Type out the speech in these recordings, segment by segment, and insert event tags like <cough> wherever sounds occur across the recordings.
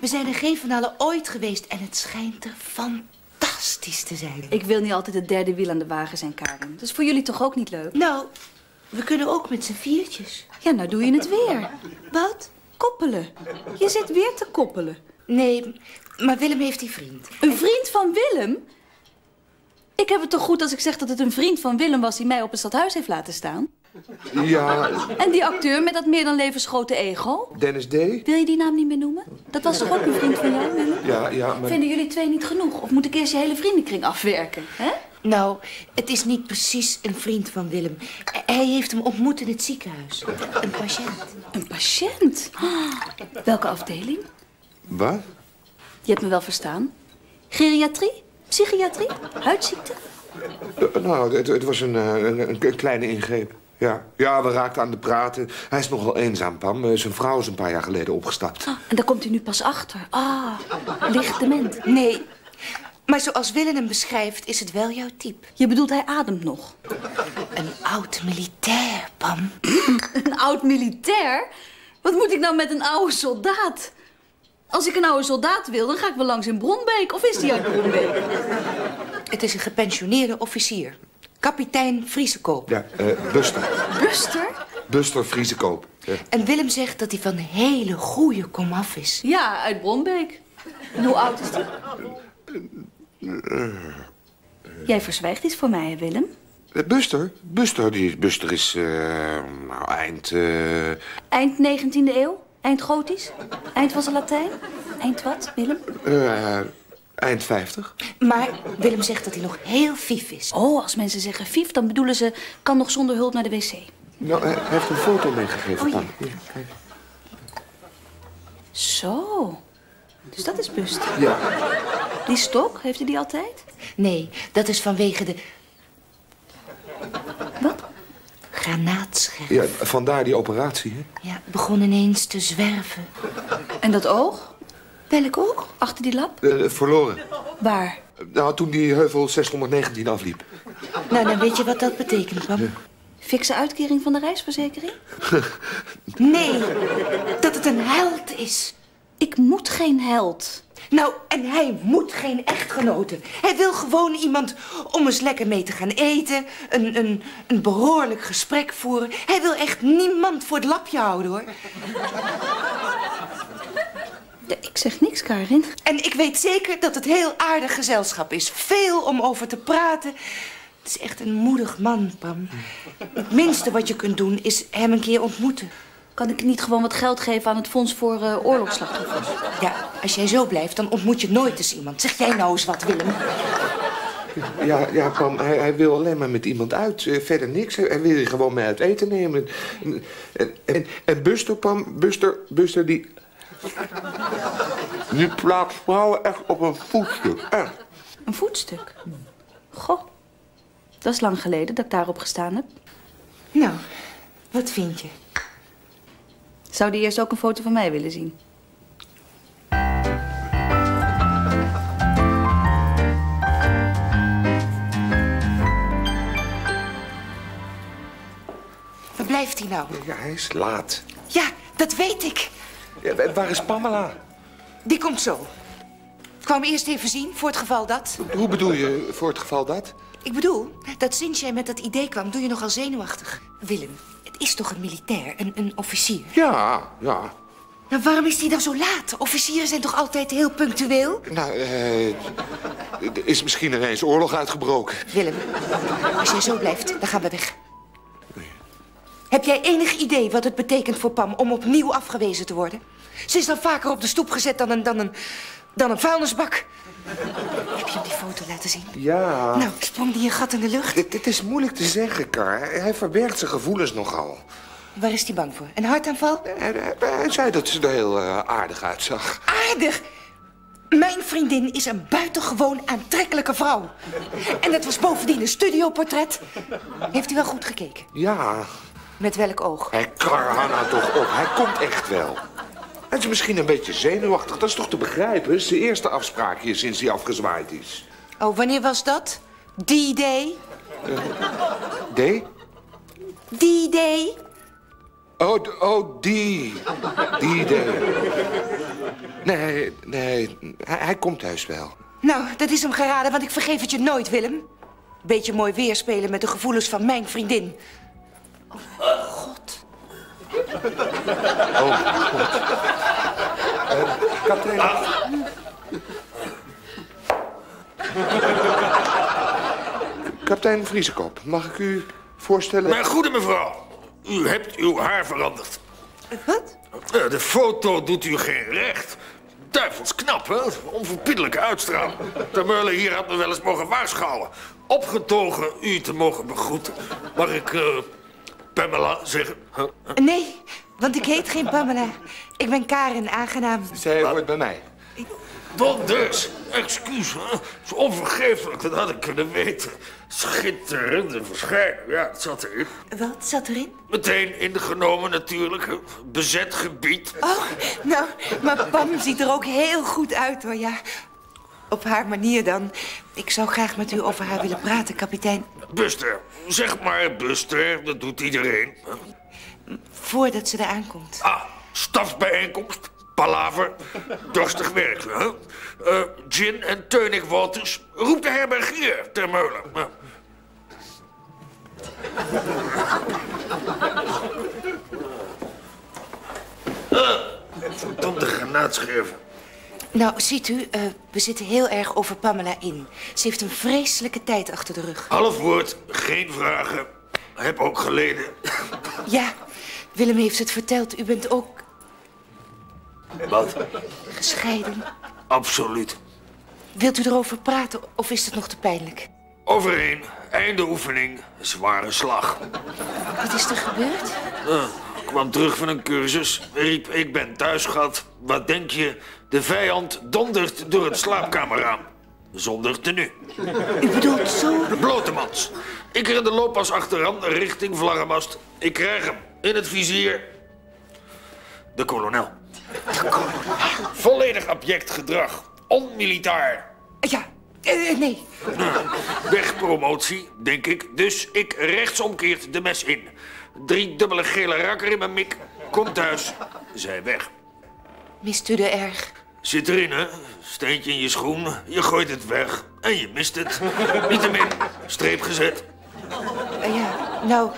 We zijn er geen van allen ooit geweest en het schijnt er fantastisch te zijn. Ik wil niet altijd het derde wiel aan de wagen zijn, Karin. Dat is voor jullie toch ook niet leuk? Nou, we kunnen ook met z'n viertjes. Ja, nou doe je het weer. Wat? Koppelen. Je zit weer te koppelen. Nee, maar Willem heeft die vriend. Een vriend van Willem? Ik heb het toch goed als ik zeg dat het een vriend van Willem was die mij op het stadhuis heeft laten staan? Ja, En die acteur met dat meer dan levensgrote ego? Dennis D. Wil je die naam niet meer noemen? Dat was toch ook een vriend van jou, Willem? Ja, ja, maar... Vinden jullie twee niet genoeg? Of moet ik eerst je hele vriendenkring afwerken? Hè? Nou, het is niet precies een vriend van Willem. Hij heeft hem ontmoet in het ziekenhuis. Een patiënt. Een patiënt? Ah, welke afdeling? Wat? Je hebt me wel verstaan. Geriatrie? Psychiatrie? Huidziekte? Eh, Nou, het, het was een, eh, een, een, een kleine ingreep. Ja. ja, we raakten aan de praten. Hij is nogal eenzaam, Pam. Eh, Zijn vrouw is een paar jaar geleden opgestapt. Ah, en daar komt u nu pas achter. Ah, licht dement. Nee, maar zoals Willem hem beschrijft, is het wel jouw type. Je bedoelt hij ademt nog? Een oud militair, Pam. <clears throat> Een oud militair? Wat moet ik nou met een oude soldaat? Als ik een oude soldaat wil, dan ga ik wel langs in Bronbeek. Of is die uit Bronbeek? Het is een gepensioneerde officier. Kapitein Friesekoop. Ja, eh, Buster. Buster? Buster Friesekoop. Ja. En Willem zegt dat hij van een hele goede komaf is. Ja, uit Bronbeek. En hoe oud is die? Jij verzwijgt iets voor mij, hè, Willem. Eh, Buster? Buster, die, Buster is eh, nou, eind... eh, Eind 19e eeuw? Eind gotisch? Eind was het Latijn? Eind wat, Willem? eh, eind 50. Maar Willem zegt dat hij nog heel vief is. Oh, als mensen zeggen fief, dan bedoelen ze... kan nog zonder hulp naar de wc. Nou, hij heeft een foto meegegeven, Oh, ja. Kijk. Zo. Dus dat is Buster. Ja. Die stok, heeft hij die altijd? Nee, dat is vanwege de Wat? granaatscherf. ja, vandaar die operatie, hè? Ja, begon ineens te zwerven. En dat oog? Welk ook? Achter die lap? Eh, verloren. Waar? Nou, toen die heuvel 619 afliep. Nou, dan weet je wat dat betekent, Pam. Fikse uitkering van de reisverzekering? <laughs> Nee, dat het een held is. Ik moet geen held. Nou, en hij moet geen echtgenote. Hij wil gewoon iemand om eens lekker mee te gaan eten. Een, een, een behoorlijk gesprek voeren. Hij wil echt niemand voor het lapje houden, hoor. Ja, ik zeg niks, Karin. En ik weet zeker dat het heel aardig gezelschap is. Veel om over te praten. Het is echt een moedig man, Pam. Het minste wat je kunt doen is hem een keer ontmoeten. Kan ik niet gewoon wat geld geven aan het Fonds voor eh, Oorlogsslachtoffers? Ja, als jij zo blijft, dan ontmoet je nooit eens iemand. Zeg jij nou eens wat, Willem? Ja, ja Pam, hij, hij wil alleen maar met iemand uit. eh, verder niks. Hij, hij wil je gewoon mee uit eten nemen. En, en, en, en Buster, Pam, Buster, Buster, die... Die plaatst vrouwen echt op een voetstuk. Echt. Een voetstuk? Goh, dat is lang geleden dat ik daarop gestaan heb. Nou, wat vind je? Zou die eerst ook een foto van mij willen zien? Waar blijft hij nou? Ja, hij is laat. Ja, dat weet ik. Ja, waar is Pamela? Die komt zo. Ik kwam eerst even zien, voor het geval dat. Hoe bedoel je, voor het geval dat? Ik bedoel, dat sinds jij met dat idee kwam, doe je nogal zenuwachtig. Willem, het is toch een militair, een, een officier? Ja, ja. Nou, waarom is hij dan zo laat? Officieren zijn toch altijd heel punctueel? Nou, eh, er is misschien ineens oorlog uitgebroken. Willem, als jij zo blijft, dan gaan we weg. Heb jij enig idee wat het betekent voor Pam om opnieuw afgewezen te worden? Ze is dan vaker op de stoep gezet dan een, dan een, dan een vuilnisbak. <laughs> Heb je hem die foto laten zien? Ja. Nou, sprong die een gat in de lucht? Dit, dit is moeilijk te zeggen, Kar. Hij verbergt zijn gevoelens nogal. Waar is hij bang voor? Een hartaanval? Hij, zei dat ze er heel eh, aardig uitzag. Aardig! Mijn vriendin is een buitengewoon aantrekkelijke vrouw. En het was bovendien een studioportret. Heeft u wel goed gekeken? Ja. Met welk oog? Hé, Kar, nou toch op. Hij komt echt wel. Hij is misschien een beetje zenuwachtig. Dat is toch te begrijpen? Het is de eerste afspraak hier sinds hij afgezwaaid is. Oh, wanneer was dat? Die day? D? Die day? Oh, oh, die. Die idee. Nee, nee, hij, hij komt thuis wel. Nou, dat is hem geraden, want ik vergeef het je nooit, Willem. Beetje mooi weerspelen met de gevoelens van mijn vriendin. Oh, God. Kapitein. Kapitein Vriesekop, mag ik u voorstellen... Mijn goede mevrouw, u hebt uw haar veranderd. Wat? Eh, De foto doet u geen recht. Duivels knap, hè? Onverbiddelijke uitstraling. De Meulen hier had me wel eens mogen waarschuwen. Opgetogen u te mogen begroeten. Mag ik eh, Pamela zeggen? Huh? Nee, want ik heet geen Pamela. Ik ben Karin, aangenaam. Zij hoort bij mij. Donders, excuus, hè? Zo onvergeeflijk, dat had ik kunnen weten. Schitterende verschijning, ja, het zat erin. Wat zat erin? Meteen ingenomen natuurlijk, hè. bezet gebied. Oh, nou, maar Pam ziet er ook heel goed uit, hoor, ja. Op haar manier dan. Ik zou graag met u over haar willen praten, kapitein. Buster, zeg maar Buster, dat doet iedereen. Voordat ze eraan komt. Ah, stafbijeenkomst, palaver, dorstig werk, hè? Eh, Gin en Teunig Walters, roep de herbergier ter meulen. Uh, verdomde granaatscherven. Nou, ziet u, eh, we zitten heel erg over Pamela in. Ze heeft een vreselijke tijd achter de rug. Half woord, geen vragen. Heb ook geleden. Ja, Willem heeft het verteld. U bent ook Wat? gescheiden. Absoluut. Wilt u erover praten of is het nog te pijnlijk? Overeen, einde oefening, zware slag. Wat is er gebeurd? Uh, kwam terug van een cursus, riep ik ben thuis gehad. Wat denk je? De vijand dondert door het slaapkamerraam. Zonder tenue. U bedoelt zo... Blotemans. Ik ren de looppas achteraan richting Vlaggenmast. Ik krijg hem in het vizier. De kolonel. Volledig abject gedrag. Onmilitair. Ja, eh, nee. Wegpromotie, denk ik. Dus ik rechtsomkeert de mes in. Drie dubbele gele rakker in mijn mik. Kom thuis. Zij weg. Mist u er erg? Zit erin, hè? Steentje in je schoen. Je gooit het weg. En je mist het. Niettemin. Streep gezet. Eh, ja, nou,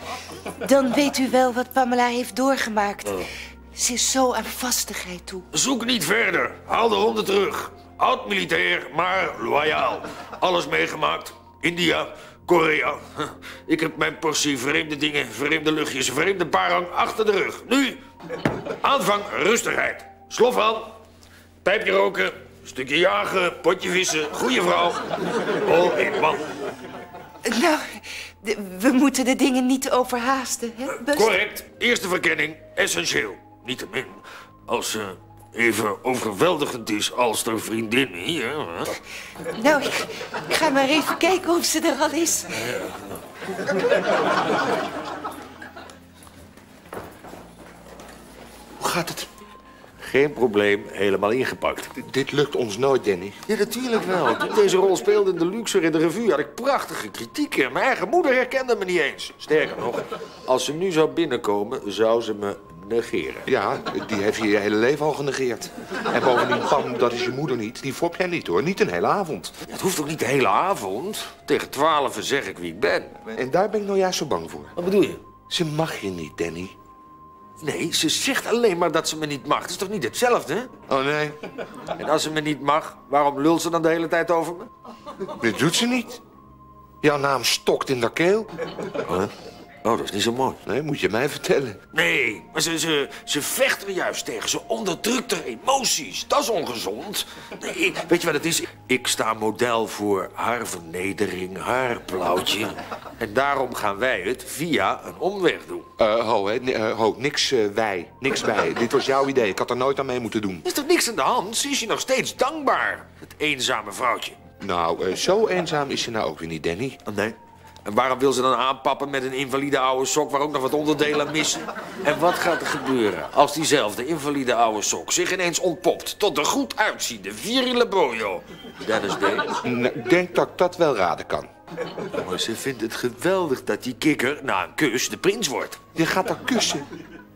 dan weet u wel wat Pamela heeft doorgemaakt. Ze is zo aan vastigheid toe. Zoek niet verder. Haal de honden terug. Oud-militair, maar loyaal. Alles meegemaakt. India, Korea. Ik heb mijn portie vreemde dingen, vreemde luchtjes, vreemde parang achter de rug. Nu, aanvang rustigheid. Slof aan, pijpje roken, stukje jagen, potje vissen, goede vrouw. All in man. Nou, we moeten de dingen niet overhaasten, hè? Correct, eerste verkenning, essentieel. Niettemin, als ze even overweldigend is als de vriendin hier... Hè? Nou, ik, ik ga maar even kijken of ze er al is. Hoe gaat het? Geen probleem, helemaal ingepakt. D- dit lukt ons nooit, Danny. Ja, natuurlijk wel. Toen ik deze rol speelde in de Luxor in de revue... had ik prachtige kritieken. Mijn eigen moeder herkende me niet eens. Sterker nog, als ze nu zou binnenkomen, zou ze me negeren. Ja, die heeft je je hele leven al genegeerd. En bovendien, Pam, dat is je moeder niet. Die fop jij niet, hoor. Niet een hele avond. Het hoeft ook niet de hele avond. Tegen twaalf zeg ik wie ik ben. En daar ben ik nou juist zo bang voor. Wat bedoel je? Ze mag je niet, Danny. Nee, ze zegt alleen maar dat ze me niet mag. Dat is toch niet hetzelfde, hè? Oh, nee. En als ze me niet mag, waarom lult ze dan de hele tijd over me? Dit doet ze niet. Jouw naam stokt in de keel. Oh, dat is niet zo mooi. Nee, moet je mij vertellen. Nee, maar ze, ze, ze vecht er juist tegen. Ze onderdrukt haar emoties. Dat is ongezond. Nee, ik- weet je wat het is? Ik sta model voor haar vernedering, haar blauwtje. En daarom gaan wij het via een omweg doen. Eh, ho, hè. Ni- eh, ho, niks eh, wij. Niks wij. <laughs> Dit was jouw idee. Ik had er nooit aan mee moeten doen. Er is toch niks aan de hand? Ze is je nog steeds dankbaar. Het eenzame vrouwtje. Nou, zo eenzaam is ze nou ook weer niet, Danny. Oh, nee. En waarom wil ze dan aanpappen met een invalide oude sok... waar ook nog wat onderdelen aan missen? En wat gaat er gebeuren als diezelfde invalide oude sok... zich ineens ontpopt tot de goed uitziende virile bojo? Dennis B. Nou, Ik denk dat ik dat wel raden kan. Maar ze vindt het geweldig dat die kikker na een kus de prins wordt. Je gaat haar kussen.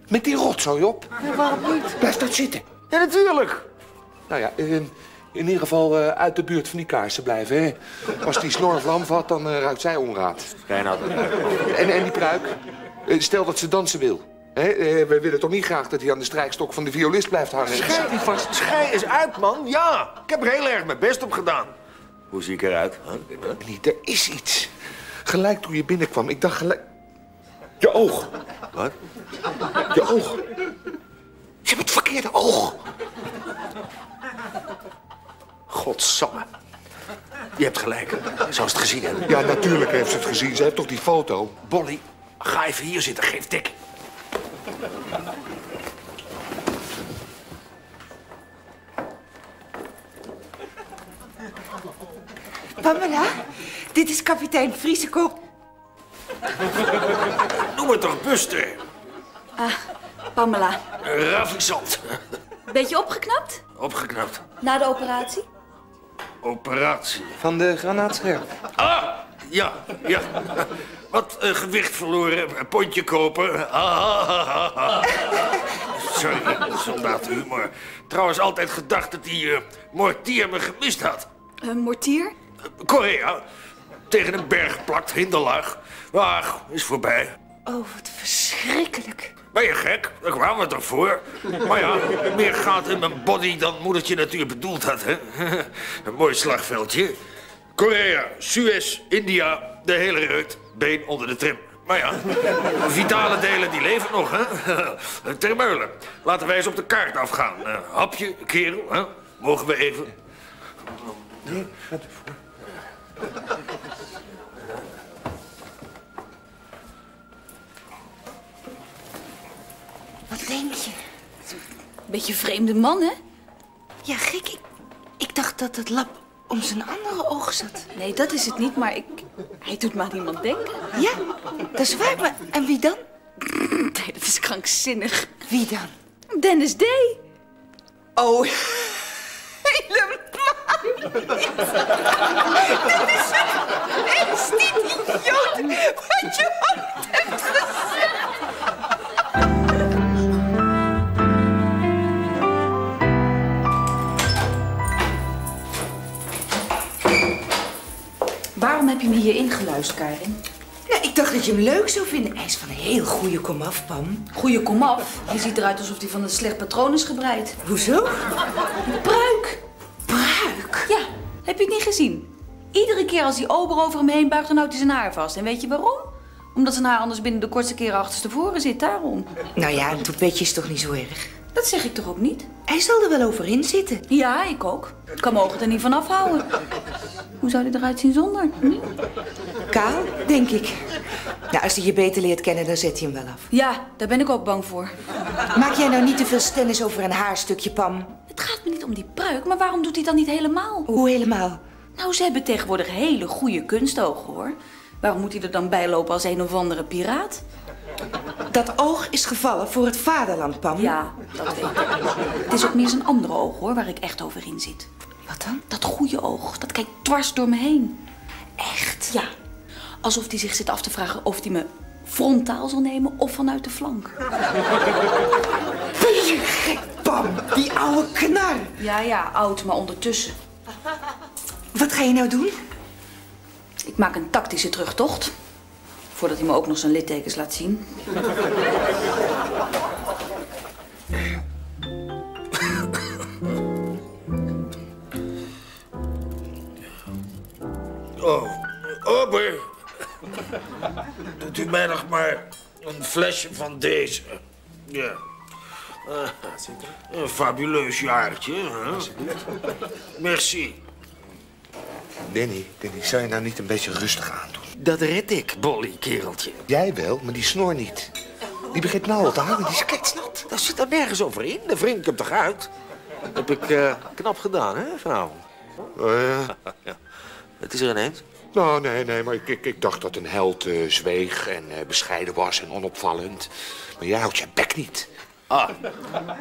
Met die rotzooi op. waarom niet? Blijf dat zitten. Ja, natuurlijk. Nou ja, in, in ieder geval eh, uit de buurt van die kaarsen blijven, hè. Als die snor vlam vat, dan eh, ruikt zij onraad. En, en die pruik? Eh, stel dat ze dansen wil. Hè? we willen toch niet graag dat hij aan de strijkstok van de violist blijft hangen? Schij die vast. Schij eens uit, man. Ja, ik heb er heel erg mijn best op gedaan. Hoe zie ik eruit? Huh? Niet, er is iets. Gelijk toen je binnenkwam, ik dacht gelijk... Je oog. Wat? Je oog. Je hebt het verkeerde oog. Godsamme. Je hebt gelijk. Zoals ze het gezien hebben. Ja, natuurlijk heeft ze het gezien. Ze heeft toch die foto? Bolly, ga even hier zitten. Geef tik. Pamela, dit is kapitein Vriesekoop. Noem het toch Buster. Pamela, Ravissant. beetje opgeknapt? Opgeknapt. Na de operatie? Operatie. Van de granaatscherp. Ah, ja, ja. Wat eh, gewicht verloren, een pondje kopen. Ah, ah, ah, ah. Sorry, soldatenhumor. Trouwens, altijd gedacht dat die eh, mortier me gemist had. Een mortier? Korea, tegen een berg geplakt, hinderlaag. Ach, is voorbij. Oh, wat verschrikkelijk. Ben je gek? Daar kwamen we toch voor? Maar ja, meer gaat in mijn body dan moedertje natuurlijk bedoeld had, hè? Een mooi slagveldje. Korea, Suez, India, de hele reut, been onder de trim. Maar ja, vitale delen die leven nog, hè? <laughs> Termeulen, laten wij eens op de kaart afgaan. Eh, hapje, kerel, hè? Mogen we even? Wat denk je? Beetje vreemde man, hè? Ja, gek. Ik, ik dacht dat het lap om zijn andere oog zat. Nee, dat is het niet, maar ik... Hij doet me aan iemand denken. Ja, dat is waar. Maar, en wie dan? <laughs> Nee, dat is krankzinnig. Wie dan? Dennis D. Oh, <laughs> helemaal niet. <laughs> Dit is. Is niet idioot wat je hebt je ingeluisterd, Karin? Nou, ik dacht dat je hem leuk zou vinden. Hij is van een heel goede komaf, Pam. Goeie komaf. Hij ziet eruit alsof hij van een slecht patroon is gebreid. Hoezo? Pruik. Pruik. Ja, heb je het niet gezien? Iedere keer als die ober over hem heen buigt, dan houdt hij zijn haar vast. En weet je waarom? Omdat zijn haar anders binnen de kortste keren achterstevoren zit, daarom. Nou ja, een toepetje is toch niet zo erg? Dat zeg ik toch ook niet? Hij zal er wel over in zitten. Ja, ik ook. Ik kan me ogen er niet van afhouden. Hoe zou hij eruit zien zonder? Hm? Kaal, denk ik. Nou, als hij je beter leert kennen, dan zet hij hem wel af. Ja, daar ben ik ook bang voor. Maak jij nou niet te veel stennis over een haarstukje, Pam? Het gaat me niet om die pruik, maar waarom doet hij dan niet helemaal? Hoe helemaal? Nou, ze hebben tegenwoordig hele goede kunstogen, hoor. Waarom moet hij er dan bij lopen als een of andere piraat? Dat oog is gevallen voor het vaderland, Pam. Ja, dat weet ik. Het is ook meer zijn andere oog, hoor, waar ik echt over in zit. Wat dan? Dat goede oog, dat kijkt dwars door me heen. Echt? Ja, alsof hij zich zit af te vragen of hij me frontaal zal nemen of vanuit de flank. Ben je gek, Pam? Die oude knar. Ja, ja, oud, maar ondertussen. Wat ga je nou doen? Ik maak een tactische terugtocht. Voordat hij me ook nog zijn littekens laat zien. U mij nog maar een flesje van deze. Ja. Eh, een fabuleus jaartje, hè? Merci. Danny, Danny, zou je nou niet een beetje rustig aandoen? Dat red ik, Bolly, kereltje. Jij wel, maar die snor niet. Die begint nou al te hangen, die is kletsnat. Daar zit er nergens over in. Dan wring ik hem toch uit. Heb ik eh, knap gedaan, hè, vanavond? Eh, <laughs> Het is er ineens. Nou, nee, nee, maar ik, ik, ik dacht dat een held eh, zweeg en eh, bescheiden was en onopvallend. Maar jij houdt je bek niet. Ah,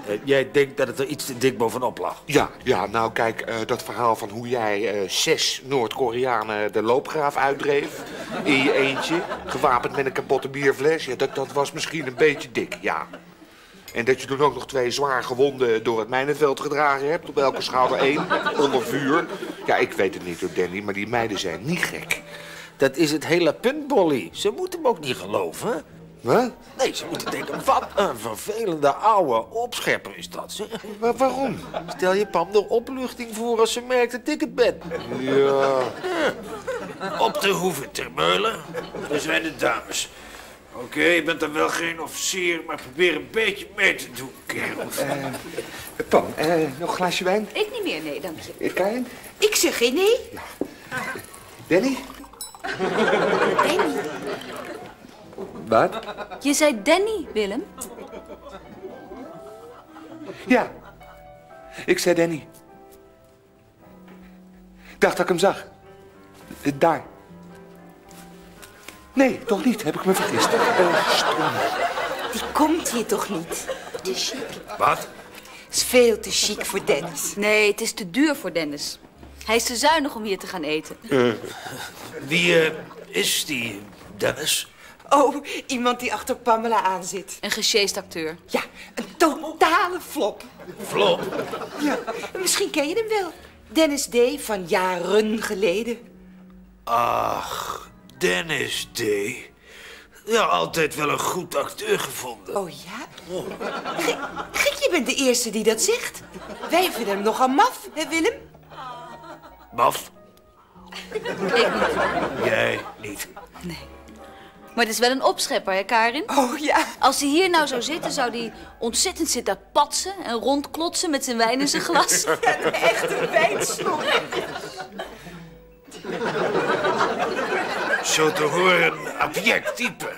eh, jij denkt dat het er iets te dik bovenop lag. Ja, ja, nou kijk, dat verhaal van hoe jij zes Noord-Koreanen de loopgraaf uitdreef... in je eentje, gewapend met een kapotte bierfles... Ja, dat, dat was misschien een beetje dik, ja. En dat je toen ook nog twee zwaar gewonden door het mijnenveld gedragen hebt. Op elke schouder één, onder vuur. Ja, ik weet het niet hoor, Danny, maar die meiden zijn niet gek. Dat is het hele punt, Bolly. Ze moeten hem ook niet geloven. Wat? Nee, ze moeten denken, wat een vervelende oude opschepper is dat. zeg. Wa- waarom? Stel je Pam er opluchting voor als ze merkt dat ik het ben. Ja. Op de hoeve ter Meulen. Er zijn de dames. Oké, je bent dan wel geen officier, maar probeer een beetje mee te doen, kerel. Pam, eh, nog een glaasje wijn? Ik niet meer, nee, dank je. Karin? Ik zeg geen nee. Danny? Danny. Wat? Je zei Danny, Willem. Ja. Ik zei Danny. Ik dacht dat ik hem zag. Daar. Nee, toch niet. Heb ik me vergist. Eh, stom. Die komt hier toch niet? Te chic. Wat? Is veel te chic voor Dennis. Nee, het is te duur voor Dennis. Hij is te zuinig om hier te gaan eten. Wie eh, is die Dennis? Oh, iemand die achter Pamela aanzit. Een gesjeest acteur. Ja, een totale flop. Flop. Ja, misschien ken je hem wel. Dennis D. van jaren geleden. Ach, Dennis D. Ja, altijd wel een goed acteur gevonden. Oh ja? Gek, gek, je bent de eerste die dat zegt. Wij vinden hem nogal maf, hè Willem? Maf, Ik niet. jij niet. Maar het is wel een opschepper, hè, Karin? Oh ja. Als hij hier nou zou zitten, zou hij ontzettend zitten patsen en rondklotsen met zijn wijn in zijn glas. Een echte wijnslok. Zo te horen een abject type.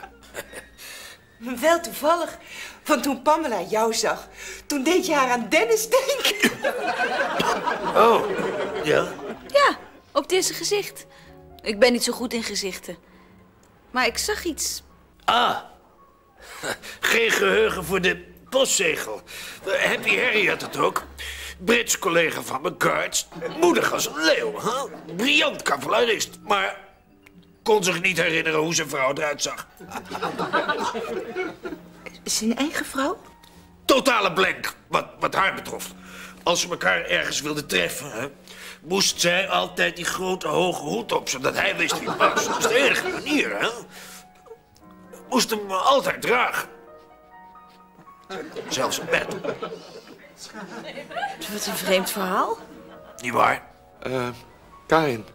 <laughs> Wel toevallig. Want toen Pamela jou zag, toen deed je haar aan Dennis denken. <laughs> Oh, ja? Ja, op deze gezicht. Ik ben niet zo goed in gezichten. Maar ik zag iets. Ah, <laughs> geen geheugen voor de postzegel. Happy Harry had het ook. Brits collega van mijn guards. Moedig als een leeuw, hè? Briljant cavalerist, maar kon zich niet herinneren hoe zijn vrouw eruit zag. Zijn eigen vrouw? Totale blank, wat, wat haar betrof. Als ze elkaar ergens wilden treffen, hè, moest zij altijd die grote hoge hoed op, zodat hij wist wie het was. Dat is de enige manier, hè? Moest hem altijd dragen. Zelfs in bed. Wat een vreemd verhaal. Niet waar? Eh, Karin,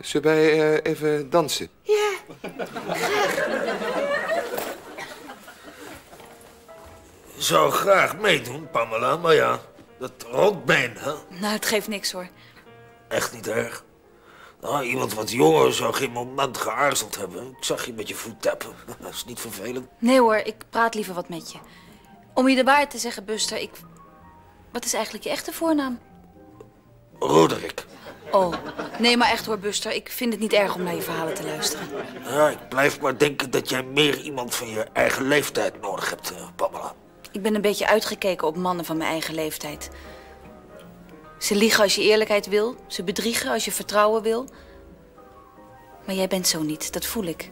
zullen wij eh, even dansen? Ja. Zou graag meedoen, Pamela, maar ja, dat rotbeen, hè? Nou, het geeft niks hoor. Echt niet erg. Nou, iemand wat jonger zou geen moment geaarzeld hebben. Ik zag je met je voet tappen. <laughs> Dat is niet vervelend. Nee hoor, ik praat liever wat met je. Om je de waarheid te zeggen, Buster, ik... Wat is eigenlijk je echte voornaam? Roderick. Oh, nee, maar echt hoor, Buster. Ik vind het niet erg om naar je verhalen te luisteren. Ja, ik blijf maar denken dat jij meer iemand van je eigen leeftijd nodig hebt, eh, Pamela. Ik ben een beetje uitgekeken op mannen van mijn eigen leeftijd. Ze liegen als je eerlijkheid wil. Ze bedriegen als je vertrouwen wil. Maar jij bent zo niet, dat voel ik.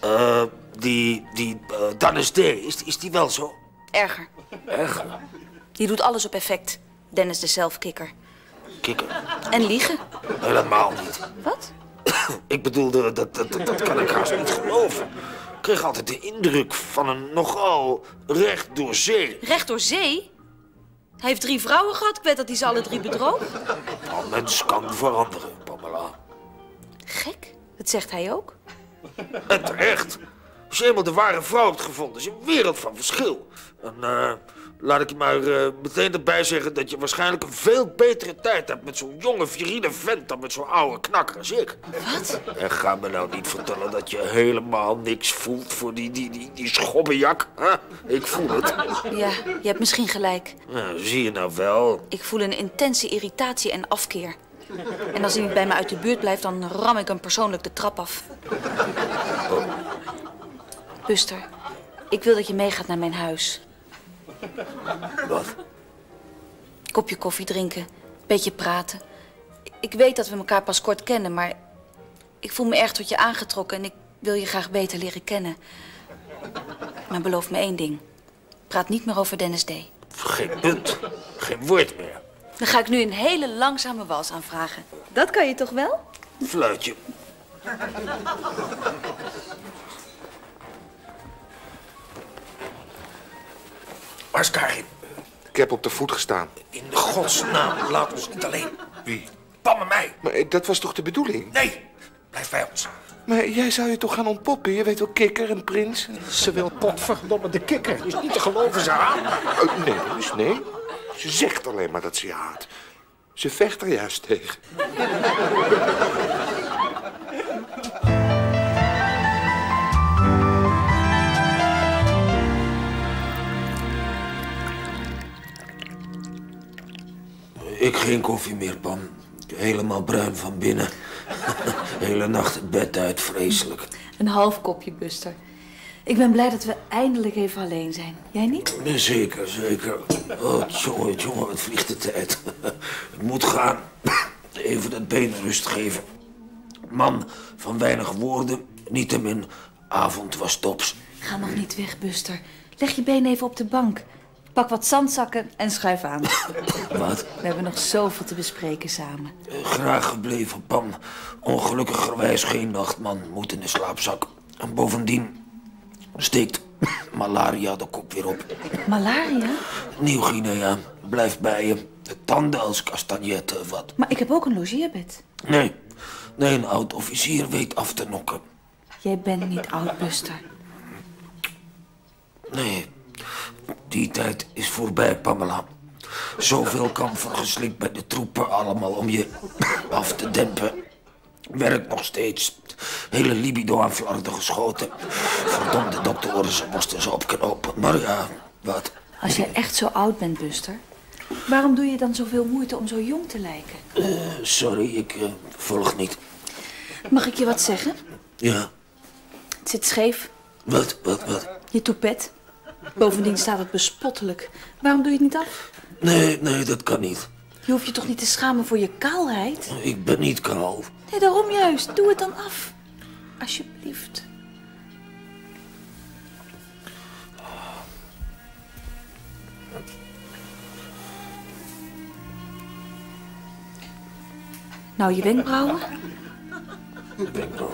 Eh, die, die eh, Dennis D, is, is die wel zo? Erger. Erg? Die doet alles op effect. Dennis de zelfkikker. Kikker. En liegen. Helemaal niet. Wat? <coughs> Ik bedoelde, dat, dat, dat, kan ik haast niet geloven. Ik kreeg altijd de indruk van een nogal recht door zee. Recht door zee? Hij heeft drie vrouwen gehad. Ik weet dat hij ze alle drie bedroog. Een mens kan veranderen, Pamela. Gek. Dat zegt hij ook. En terecht. Als je eenmaal de ware vrouw hebt gevonden, is een wereld van verschil. En eh, laat ik je maar eh, meteen erbij zeggen dat je waarschijnlijk een veel betere tijd hebt met zo'n jonge, viriele vent dan met zo'n oude knakker als ik. Wat? En ga me nou niet vertellen dat je helemaal niks voelt voor die, die, die, die schobbejak. Ik voel het. Ja, je hebt misschien gelijk. Nou, zie je nou wel. Ik voel een intense irritatie en afkeer. En als hij niet bij me uit de buurt blijft, dan ram ik hem persoonlijk de trap af. Buster, ik wil dat je meegaat naar mijn huis. Wat? Kopje koffie drinken, beetje praten. Ik weet dat we elkaar pas kort kennen, maar ik voel me erg tot je aangetrokken en ik wil je graag beter leren kennen. Maar beloof me één ding. praat niet meer over Dennis D. Geen punt. Geen woord meer. Dan ga ik nu een hele langzame wals aanvragen. Dat kan je toch wel? Fluitje. Is Karin? Ik heb op de voet gestaan. In godsnaam, laat ons niet alleen. Wie? Pam en mij. Maar eh, dat was toch de bedoeling? Nee, blijf bij ons. Maar jij zou je toch gaan ontpoppen? Je weet wel, kikker en prins. Ze wil potverdomme de kikker. Is niet te geloven, ze haat. Oh, nee, dus nee. Ze zegt alleen maar dat ze je haat. Ze vecht er juist tegen. Ik geen koffie meer, Pam. Helemaal bruin van binnen. <laughs> Hele nacht het bed uit, vreselijk. Een half kopje, Buster. Ik ben blij dat we eindelijk even alleen zijn. Jij niet? Nee, zeker, zeker. Oh, jongen, jongen, wat vliegt de tijd. <laughs> Het moet gaan. Even dat been rust geven. Man van weinig woorden, niettemin, avond was tops. Ga nog niet weg, Buster. Leg je been even op de bank. Pak wat zandzakken en schuif aan. <laughs> Wat? We hebben nog zoveel te bespreken samen. Eh, Graag gebleven, Pam. Ongelukkigerwijs geen nachtman, moet in de slaapzak. En bovendien steekt <laughs> malaria de kop weer op. Malaria? Nieuw-Guinea, blijf bij je. De tanden als castagnetten, of wat. Maar ik heb ook een logeerbed. Nee, nee, een oud officier weet af te nokken. Jij bent niet oud, Buster. Nee, die tijd is voorbij, Pamela. Zoveel kamfer geslikt bij de troepen allemaal om je <coughs> af te dempen. Werkt nog steeds. Hele libido aan flarden geschoten. Verdomde doktoren, ze moesten ze opknopen. Maar ja, wat? Als jij echt zo oud bent, Buster, waarom doe je dan zoveel moeite om zo jong te lijken? Eh, sorry, ik eh, volg niet. Mag ik je wat zeggen? Ja, Het zit scheef. wat, wat, wat? Je toepet. Bovendien staat het bespottelijk. Waarom doe je het niet af? Nee, nee, dat kan niet. Je hoeft je toch niet te schamen voor je kaalheid? Ik ben niet kaal. Nee, daarom juist. Doe het dan af. Alsjeblieft. Nou, je wenkbrauwen? Wenkbrauw.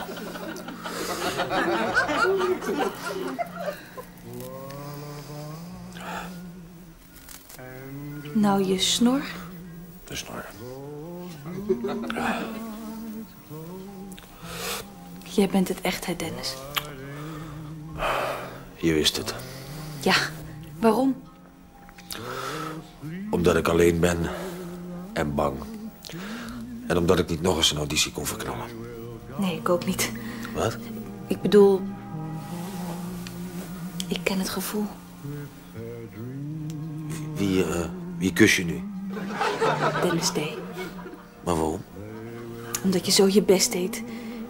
Nou, je snor? De snor. Jij bent het echt, hè, Dennis? Je wist het. Ja. Waarom? Omdat ik alleen ben en bang. En omdat ik niet nog eens een auditie kon verknallen. Nee, ik ook niet. Wat? Ik bedoel... Ik ken het gevoel. Wie, eh, wie kus je nu? Dennis D. Maar waarom? Omdat je zo je best deed.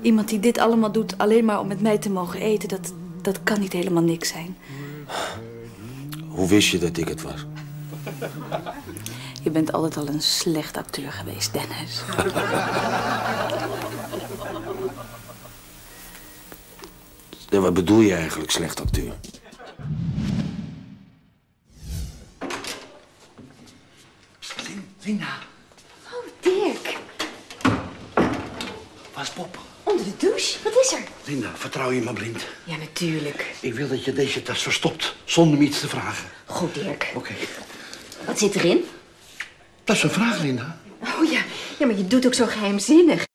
Iemand die dit allemaal doet alleen maar om met mij te mogen eten... dat, dat kan niet helemaal niks zijn. Hoe wist je dat ik het was? Je bent altijd al een slecht acteur geweest, Dennis. <laughs> Ja, wat bedoel je eigenlijk, slecht acteur? Linda, Oh, Dirk. waar is Bob? Onder de douche. Wat is er? Linda, vertrouw je me blind? Ja, natuurlijk. Ik wil dat je deze tas verstopt, zonder me iets te vragen. Goed, Dirk. Oké. Wat zit erin? Dat is een vraag, Linda. Oh ja. Ja, maar je doet ook zo geheimzinnig.